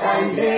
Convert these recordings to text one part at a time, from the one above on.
André.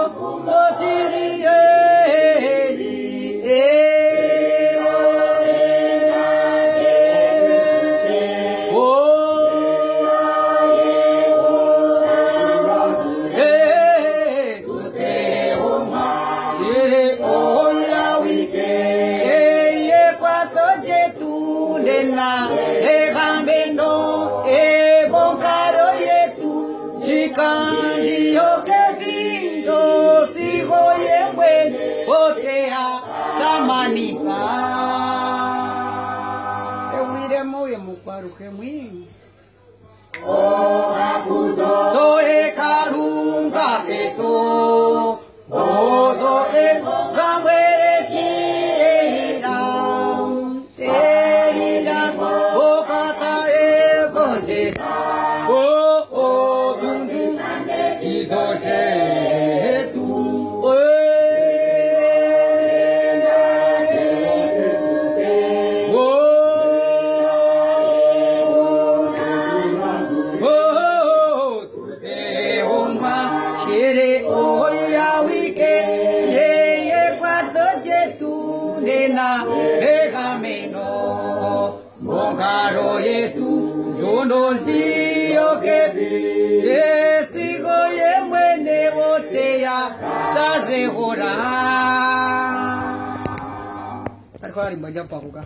我不过 la manifa. Eu irei moer muquaro que muito. To e karunga ke to O do e kamere shi ram Te ram O kata e konje O o dun dun Ki do she roho yetu njono nziyoke yesigo ye mwene woteya tazehora ariko ari mbajya pakuka